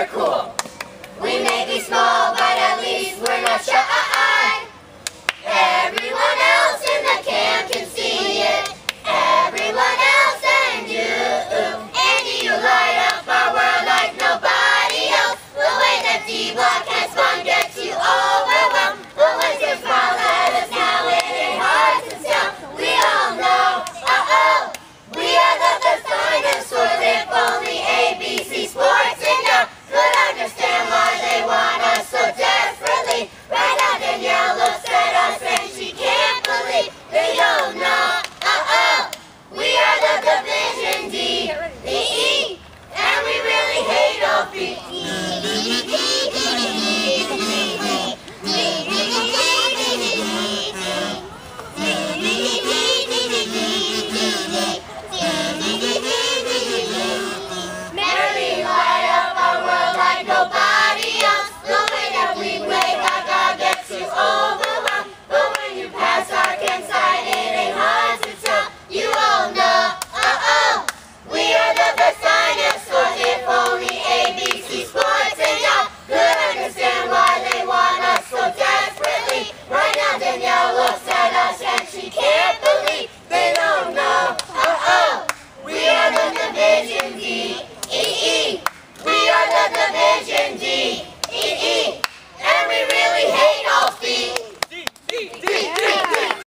we're cool. We may be small, but at least we're not shy. Right out in yellow.